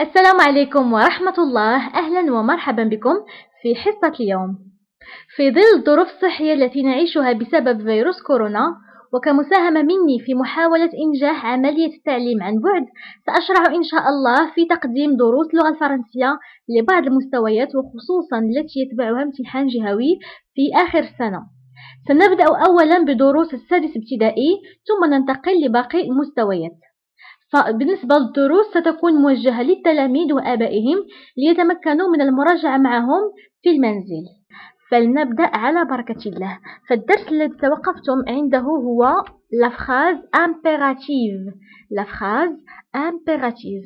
السلام عليكم ورحمة الله. أهلا ومرحبا بكم في حصة اليوم. في ظل الظروف الصحية التي نعيشها بسبب فيروس كورونا وكمساهمة مني في محاولة إنجاح عملية التعليم عن بعد سأشرع إن شاء الله في تقديم دروس اللغة الفرنسية لبعض المستويات وخصوصا التي يتبعها امتحان جهوي في آخر السنة سنبدأ أولا بدروس السادس ابتدائي ثم ننتقل لباقي المستويات. فبالنسبة للدروس ستكون موجهة للتلاميذ وآبائهم ليتمكنوا من المراجعة معهم في المنزل. فلنبدأ على بركة الله. فالدرس الذي توقفتم عنده هو la phrase impérative. La phrase impérative.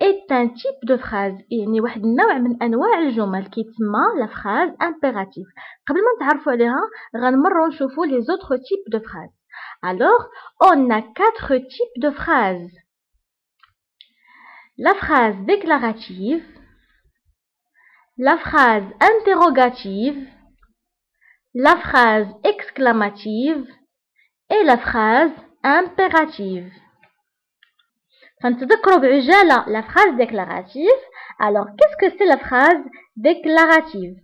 est un type de phrase. يعني واحد النوع من أنواع الجمل. كيتسمى phrase impérative. قبل ما نتعرفوا عليها غنمروا نشوفوا les autres types de phrases. Alors on a quatre types de phrases la phrase déclarative la phrase interrogative, la phrase exclamative et la phrase impérative. la phrase déclarative. Alors, qu'est-ce que c'est la phrase déclarative?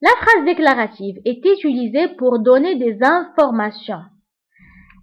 La phrase déclarative est utilisée pour donner des informations.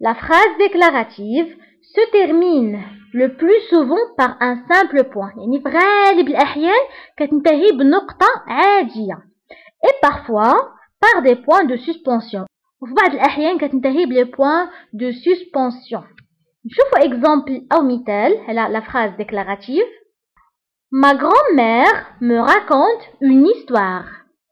la phrase déclarative se termine le plus souvent par un simple point يعني في غالب الأحيان كتنتهي بنقطة عادية et parfois par des points de suspension وفي بعض الأحيان كتنتهي بلي points de suspension نشوفوا exemple أو مثال على la phrase déclarative Ma grand-mère me raconte une histoire.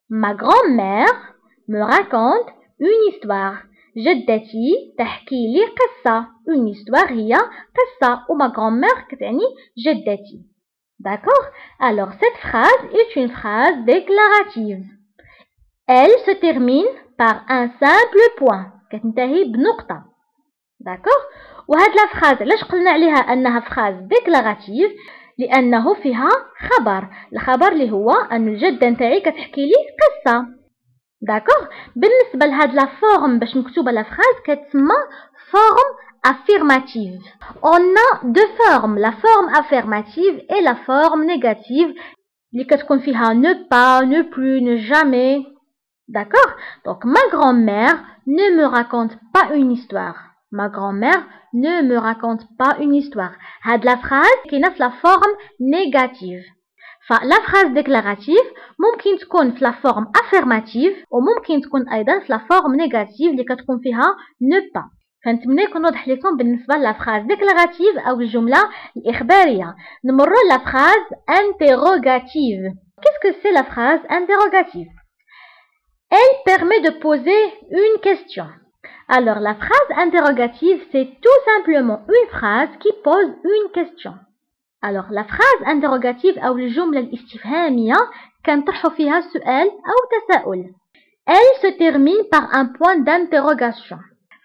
Ma grand-mère me raconte une histoire. جدتي تحكي لي قصة. Une histoire هي قصة. و ma grand-mère كتعني جدتي. D'accord? Alors cette phrase est une phrase déclarative. Elle se termine par un simple point. كتنتهي بنقطة. D'accord? وهاد لا فراز علاش قلنا عليها أنها فراز ديكلاراتيف لأنه فيها خبر. الخبر اللي هو أن الجدة نتاعي كتحكي لي قصة. داكوغ بالنسبه لهاد لا فورم باش مكتوبه لا فراز كتسمى فورم affirmative. On a deux formes, la forme affirmative et la forme négative اللي كتكون فيها ne pas, ne plus, ne jamais. D'accord Donc ma grand-mère ne me raconte pas une histoire. Ma grand-mère ne me raconte pas une histoire. هاد la phrase كاينه في la forme négative. فلا فراز ديكلاراتيف ممكن تكون في لا فورم افيرماتيف وممكن تكون ايضا في لا فورم نيجاتيف اللي كتكون فيها نو با فنتمنى يكون واضح لكم بالنسبه لا فراز ديكلاراتيف او الجمله الاخباريه نمروا لا فراز انتيروغاتيف qu'est-ce que c'est la phrase interrogative Elle permet de poser une question. Alors la phrase interrogative, c'est tout simplement une phrase qui pose une question. Alors la phrase interrogative أو الجملة الاستفهامية كنطرحوا فيها سؤال أو تساؤل. Elle se termine par un point d'interrogation.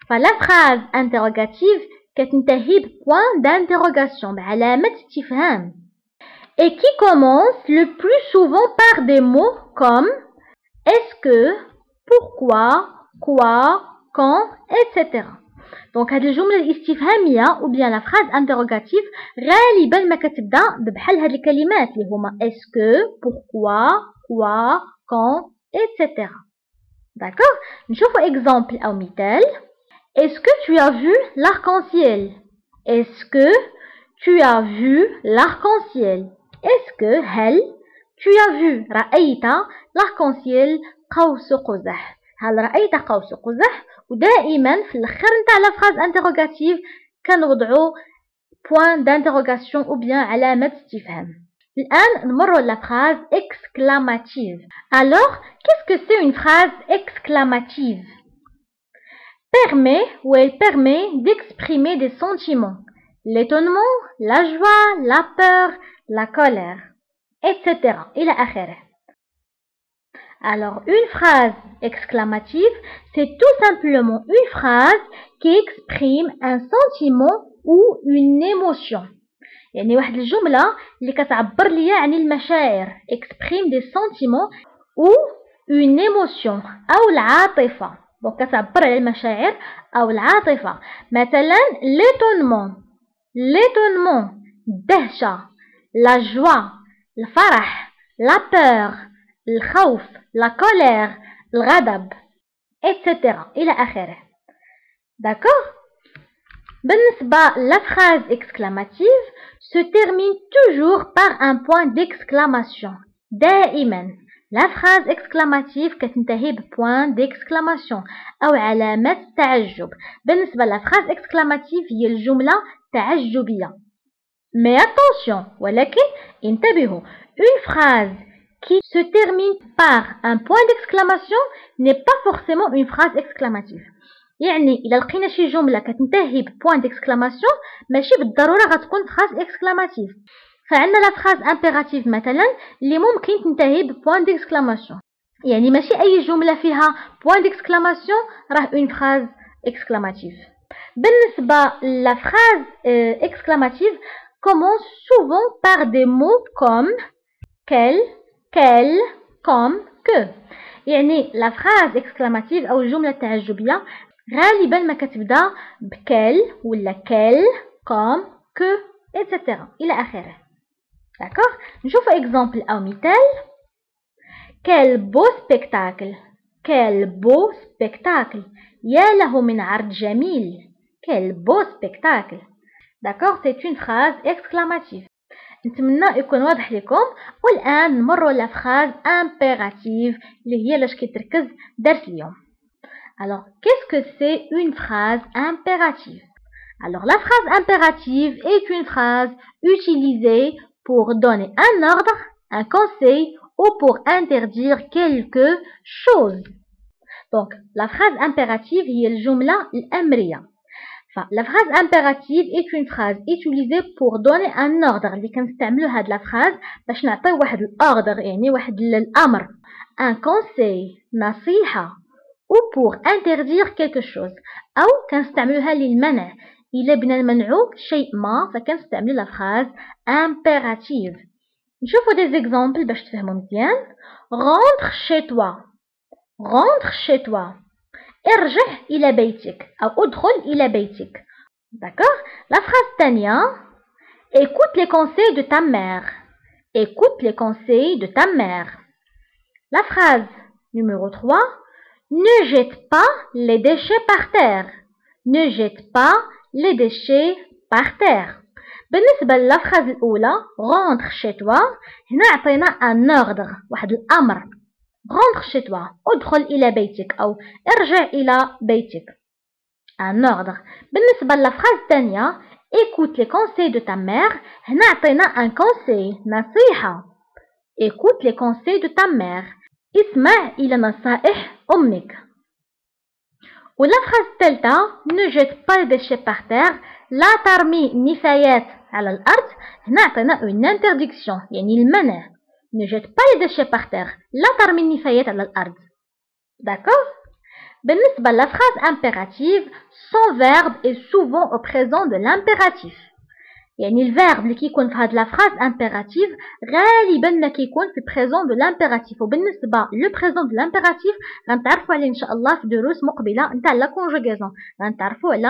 فلا phrase interrogative كتنتهي بpoint d'interrogation بعلامة استفهام. Et qui commence le plus souvent par des mots comme est-ce que, pourquoi, quoi, quand, etc. دونك هاد الجمله الاستفهاميه او بيان لا فراز انتروغاتيف غالبا ما كتبدا بحال هاد الكلمات اللي هما اسكو بوركوا كوا كون ايتترا داكوغ نشوفوا اكزامبل او مثال اسكو tu as vu l'arc-en-ciel est-ce que tu as vu l'arc-en-ciel est-ce que هل tu as vu رأيت l'arc-en-ciel قوس قزح هل رأيت قوس قزح ودائما في الاخر نتاع لا فراز انتروغاتيف كنوضعوا بوين دانتروغاسيون او بيان علامه استفهام الان نمروا لا فراز اكسكلاماتيف alors qu'est-ce que c'est une phrase exclamative permet ou elle permet d'exprimer des sentiments l'étonnement, la joie, la peur, la colère, etc. إلى آخره. Alors, une phrase exclamative, c'est tout simplement une phrase qui exprime un sentiment ou une émotion. يعني واحد الجملة اللي كتعبر ليا عن المشاعر exprime des sentiments ou une émotion أو العاطفة دونك كتعبر على المشاعر أو العاطفة مثلا l'étonnement l'étonnement الدهشة la joie الفرح la peur الخوف la colère الغضب etc إلى آخره d'accord la phrase exclamative se termine toujours par un point d'exclamation. دائما la phrase exclamative كتنتهي point d'exclamation أو علامة تعجب بالنسبة la phrase exclamative هي الجملة تعجبية mais attention ولكن انتبهوا une phrase qui se termine par un point d'exclamation n'est pas forcément une phrase exclamative يعني الا لقينا شي جمله كتنتهي بوان ديكسكلاماسيون ماشي بالضروره غتكون فراز اكسكلاماتيف فعندنا لا فراز امبيراتيف مثلا اللي ممكن تنتهي بوان ديكسكلاماسيون يعني ماشي اي جمله فيها بوان ديكسكلاماسيون راه اون فراز اكسكلاماتيف بالنسبه لا فراز اكسكلاماتيف commence souvent par des mots comme quel, quel, comme, que. يعني لا فراز اكسكلاماتيف أو الجمله التعجبيه غالبا ما كتبدا بكل ولا كل كوم كو etc إلى آخره. داكوغ نشوف اكزامبل أو مثال. كال بو سبيكتاكل كال بو سبيكتاكل يا له من عرض جميل. كال بو سبيكتاكل داكوغ سي اون فراز اكسكلاماتيف نتمنى يكون واضح لكم والان نمروا لفراز امبيراتيف اللي هي لاش كيتركز درس اليوم Alors, qu'est-ce que c'est une phrase impérative Alors, la phrase impérative est une phrase utilisée pour donner un ordre, un conseil ou pour interdire quelque chose. Donc, la phrase impérative est le jumla l'amriya. Enfin, la phrase impérative est une phrase utilisée pour donner un ordre. اللي كنستعملوا هاد la phrase باش نعطيو واحد l'ordre يعني واحد الامر un conseil نصيحه ou pour interdire quelque chose أو كنستعملوها للمنع إلا بنا المنعو شيء ما فكنستعملو la phrase impérative نشوفو des exemples باش تفهمو مزيان rentre chez toi rentre chez toi ارجع إلى بيتك أو ادخل إلى بيتك d'accord la phrase الثانية écoute les conseils de ta mère écoute les conseils de ta mère la phrase numéro 3 ne jette pas les déchets par terre. Ne jette pas les déchets par terre. بالنسبة للفرازة الأولى rentre chez toi هنا عطينا un ordre واحد الأمر rentre chez toi ادخل إلى بيتك أو ارجع إلى بيتك un ordre. بالنسبة للفرازة الثانية écoute les conseils de ta mère هنا عطينا un conseil نصيحة écoute les conseils de ta mère. اسمع إلى نصائح أمك ولا فراز الثالثة ne jette pas les déchets par terre لا ترمي النفايات على الأرض هنا عطينا une interdiction يعني المنع ne jette pas les déchets par terre لا ترمي النفايات على الأرض d'accord بالنسبة la phrase impérative son verbe est souvent au présent de l'impératif يعني الفيرب اللي كيكون في هاد لا فراز امبيراتيف غالبا ما كيكون في البريزون دو لامبيراتيف وبالنسبه لو بريزون دو لامبيراتيف غنتعرفوا عليه ان شاء الله في دروس مقبله نتاع لا كونجوغيزون غنتعرفوا على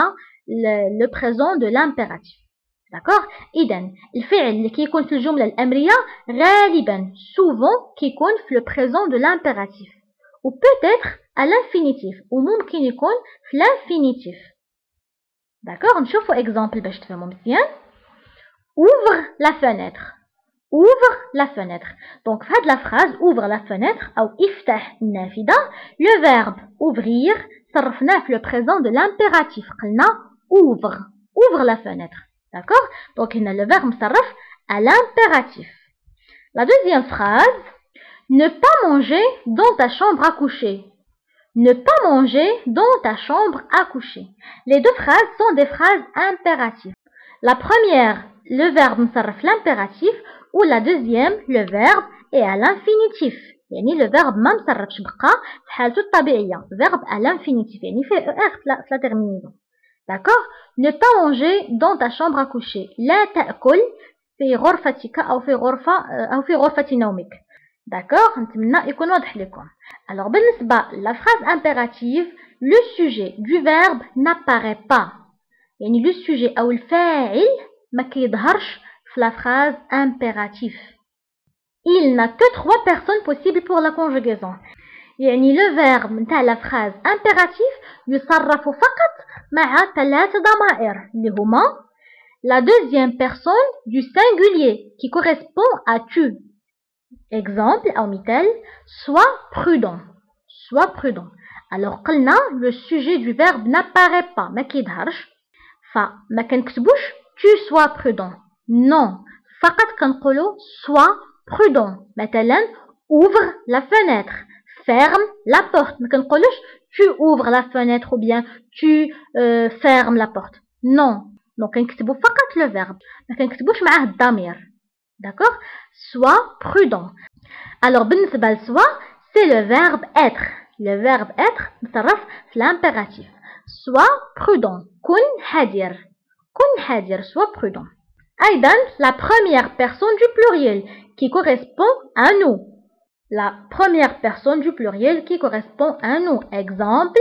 لو بريزون دو لامبيراتيف داكوغ اذا الفعل اللي كيكون في الجمله الامريه غالبا سوفون كيكون في لو بريزون دو لامبيراتيف و بوتيتر à l'infinitif وممكن يكون في l'infinitif داكوغ نشوفوا اكزامبل باش تفهموا مزيان ouvre la fenêtre. Ouvre la fenêtre. Donc, faites la phrase ouvre la fenêtre ou iftah nafida. Le verbe ouvrir صرفناه le présent de l'impératif. قلنا ouvre. Ouvre la fenêtre. D'accord Donc, il a le verbe مصرف à l'impératif. La deuxième phrase ne pas manger dans ta chambre à coucher. Ne pas manger dans ta chambre à coucher. Les deux phrases sont des phrases impératives. La première, le verbe مصرف l'impératif ou la deuxième, le verbe est à l'infinitif. يعني le verbe ما مصرفش بقى في حالته الطبيعية verbe à l'infinitif يعني فيه er في la terminaison d'accord ne pas manger dans ta chambre à coucher لا تأكل في غرفتك أو في غرفة أو في غرفة نومك d'accord نتمنى يكون واضح لكم alors بالنسبة la phrase impérative le sujet du verbe n'apparaît pas يعني le sujet أو الفاعل ما كيظهرش في la phrase impérative il n'a que trois personnes possibles pour la conjugaison يعني le verbe نتاع la phrase impérative يصرف فقط مع ثلاث ضمائر اللي هما la deuxième personne du singulier qui correspond à tu exemple أو مثال sois prudent sois prudent alors قلنا le sujet du verbe n'apparaît pas ما كيظهرش فما كنكتبوش tu sois prudent non فقط كنقولوا sois prudent مثلا ouvre la fenêtre ferme la porte ما كنقولوش tu ouvres la fenêtre ou bien tu euh, fermes la porte non donc كنكتبوا فقط le verbe ما كنكتبوش معاه الضمير d'accord sois prudent alors بالنسبه لسوا c'est le verbe être le verbe être مصرف في l'impératif sois prudent كن حذر كن حذر sois prudent أيضا la première personne du pluriel qui correspond à nous. La première personne du pluriel qui correspond à nous. Exemple,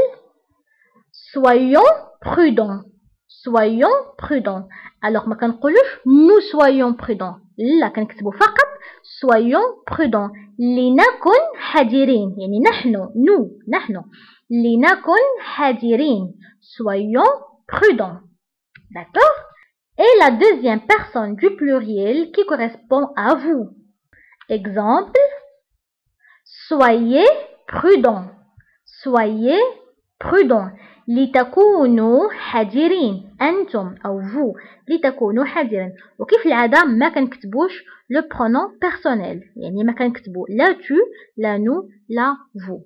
soyons prudents. Soyons prudents. Alors, ما كنقولوش nous soyons prudents. لا كنكتبوا فقط soyons prudents. لنكن حذرين. يعني نحن nous نحن لنكن حذرين. Soyons prudents. D'accord Et la deuxième personne du pluriel qui correspond à vous. Exemple, soyez prudent. Soyez prudent. لتكونوا حذرين أنتم أو vous لتكونوا حذرين وكيف العادة ما كنكتبوش لو pronom personnel يعني ما كنكتبو لا tu لا nous لا vous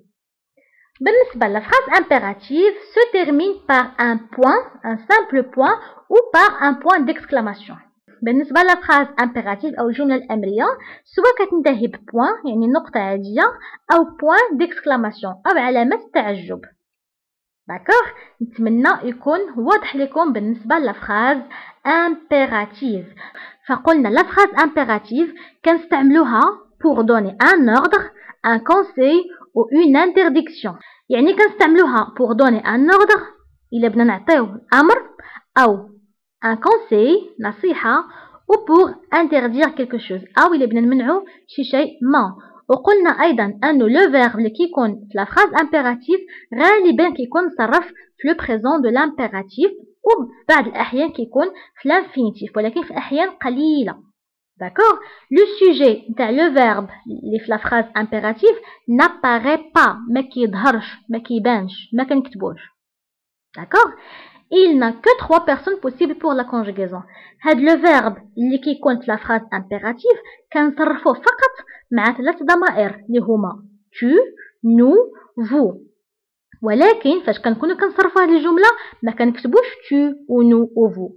بالنسبة la phrase impérative se termine par un point un simple point ou par un point d'exclamation بالنسبة لفراز امبيراتيف أو الجملة الأمرية سواء كتنتهي ببوان يعني نقطة عادية أو بوان ديكسكلاماسيون أو علامة تعجب. داكوغ نتمنى يكون واضح لكم بالنسبة لفراز امبيراتيف فقلنا لافراز امبيراتيف كنستعملوها بور دوني ان اوردر ان كونسي أو اون انترديكسيون يعني كنستعملوها بور دوني ان اوردر إلا بدنا نعطيو أمر أو un conseil نصيحة ou pour interdire quelque chose أو إلا بدنا نمنعو شي شيء ما وقلنا أيضا أنه لو فيرب اللي كيكون في لا فراز امبيراتيف غالبا كيكون صرف في لو بريزون دو لامبيراتيف وفي بعض الأحيان كيكون في لانفينيتيف ولكن في أحيان قليلة D'accord Le sujet نتاع لو فيرب اللي في لا فراز امبيراتيف n'apparaît pas ما كيظهرش ما كيبانش ما كنكتبوش D'accord il n'a que trois personnes possibles pour la conjugaison هاد لو فيرب اللي كيكون في لا فراز امبيراتيف كنصرفوه فقط مع ثلاث ضمائر اللي هما tu nous vous ولكن فاش كنكونوا كنصرفوا هاد الجمله ما كنكتبوش tu ou nous ou vous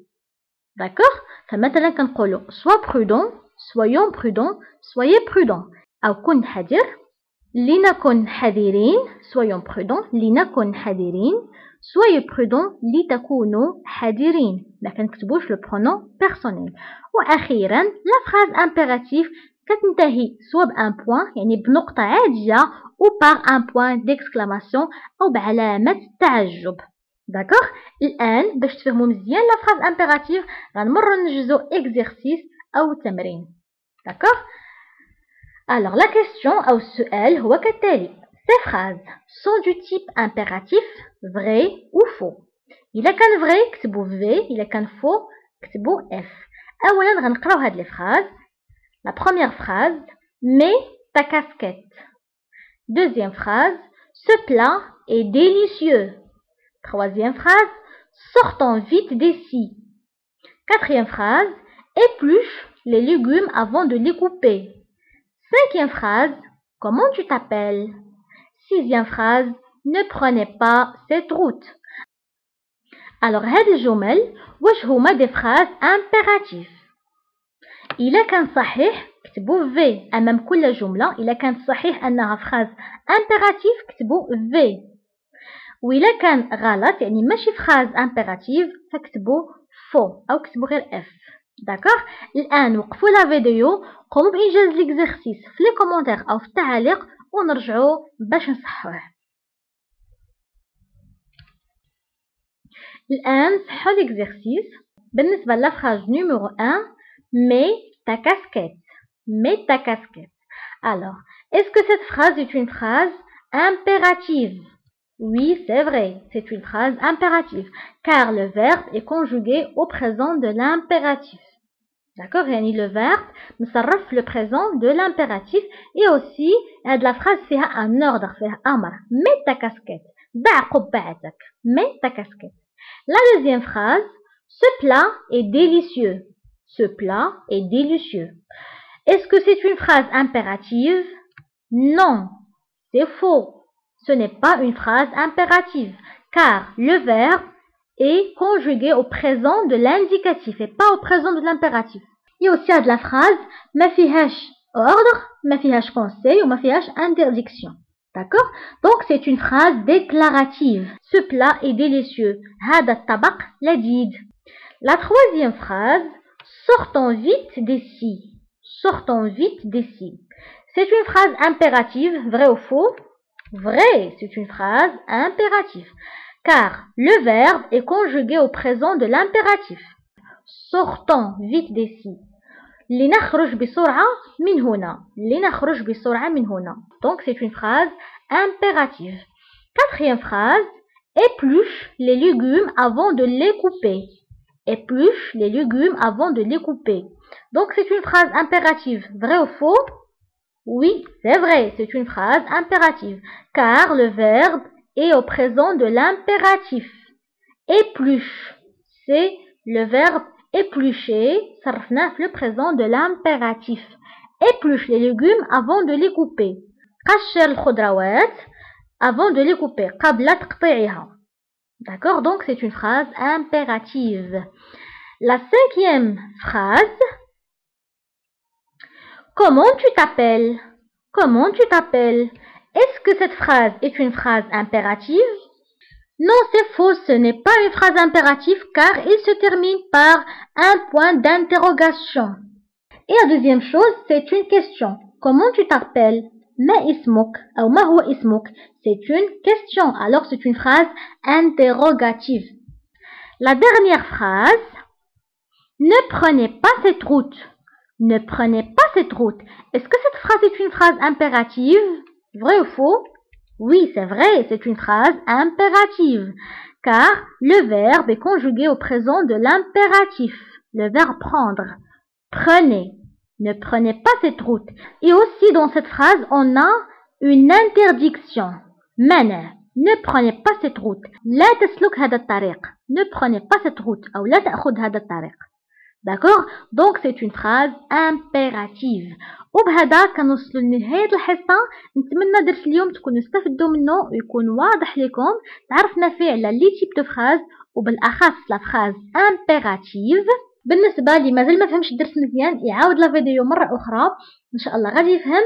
d'accord فمثلا كنقولوا sois prudent soyons prudents soyez prudents او كن حذر لنكن حذرين soyons prudents لنكن حذرين soyez prudents لتكونوا حذرين ما كنكتبوش لو برونون بيرسونيل واخيرا لا فراز امبيراتيف كتنتهي سوا بان بوان يعني بنقطة عادية ou par un point d'exclamation أو بعلامة تعجب داكوغ الآن باش تفهموا مزيان لا فراز امبيراتيف غنمروا نجزو اكزرسيس أو تمرين داكوغ Alors la question أو السؤال هو كالتالي Ces phrases sont du type impératif, vrai ou faux. إلا كان vrai كتبوا V, إلا كان faux كتبوا F. أولا غنقراو هاد لي فراز. La première phrase Mets ta casquette. Deuxième phrase Ce plat est délicieux. Troisième phrase Sortons vite d'ici. Quatrième phrase Épluche les légumes avant de les couper. Cinquième phrase Comment tu t'appelles Sixième phrase Ne prenez pas cette route. alors هاد الجمل واش هما دي فراز امبيراتيف الا كان صحيح كتبوا في امام كل جمله الا كان صحيح انها فراز امبيراتيف كتبوا في والا كان غلط يعني ماشي فراز امبيراتيف فكتبوا فو او كتبوا غير اف داكوغ الان وقفوا لا فيديو قوموا بانجاز ليكزارسيس في لي كومونتير او في التعاليق ونرجعوا باش نصحوه الآن صحوا l'exercice بالنسبة للفراز numéro 1 mets ta casquette mets ta casquette alors est-ce que cette phrase est une phrase impérative oui c'est vrai c'est une phrase impérative car le verbe est conjugué au présent de l'impératif D'accord يعني le verbe مصرف le présent de l'impératif et aussi de la phrase فيها un ordre فيها أمر mets ta casquette ضع قبعتك mets ta casquette la deuxième phrase, ce plat est délicieux. Ce plat est délicieux. Est-ce que c'est une phrase impérative Non, c'est faux. Ce n'est pas une phrase impérative, car le verbe est conjugué au présent de l'indicatif et pas au présent de l'impératif. Il y a aussi de la phrase ma ordre, ma conseil ou ma interdiction. D'accord? Donc c'est une phrase déclarative. Ce plat est délicieux. Hada tabak ladid. La troisième phrase, sortons vite d'ici. Sortons vite d'ici. C'est une phrase impérative, vrai ou faux? Vrai, c'est une phrase impérative car le verbe est conjugué au présent de l'impératif. Sortons vite d'ici. Donc c'est une phrase impérative. Quatrième phrase, épluche les légumes avant de les couper. Épluche les légumes avant de les couper. Donc c'est une phrase impérative. Vrai ou faux? Oui, c'est vrai, c'est une phrase impérative. Car le verbe et au présent de l'impératif. Épluche, c'est le verbe éplucher, sarfnaf, le présent de l'impératif. Épluche les légumes avant de les couper. Qashir al avant de les couper. Qabla D'accord Donc c'est une phrase impérative. La cinquième phrase. Comment tu t'appelles? Comment tu t'appelles? Est-ce que cette phrase est une phrase impérative? Non, c'est faux, ce n'est pas une phrase impérative car il se termine par un point d'interrogation. Et la deuxième chose, c'est une question. Comment tu t'appelles? Ma ismuk ou ma ismuk C'est une question, alors c'est une phrase interrogative. La dernière phrase, ne prenez pas cette route. Ne prenez pas cette route. Est-ce que cette phrase est une phrase impérative? Vrai ou faux? Oui, c'est vrai, c'est une phrase impérative, car le verbe est conjugué au présent de l'impératif, le verbe prendre. Prenez. Ne prenez pas cette route. Et aussi dans cette phrase, on a une interdiction. Mène. Ne prenez pas cette route. Ne prenez pas cette route. Ou D'accord? Donc c'est une phrase impérative. وبهذا كنوصلوا لنهاية الحصة. نتمنى درس اليوم تكونوا استفدوا منه ويكون واضح لكم. تعرفنا فيه على لي تيب دو فراز وبالأخص لا فراز امبيراتيف بالنسبة اللي مازال ما فهمش الدرس مزيان يعاود لا فيديو مرة أخرى. إن شاء الله غادي يفهم.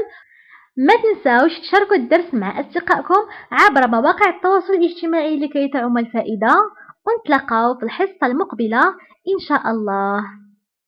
ما تنساوش تشاركوا الدرس مع أصدقائكم عبر مواقع التواصل الاجتماعي لكي تعم الفائدة. ونتلاقاو في الحصة المقبلة إن شاء الله.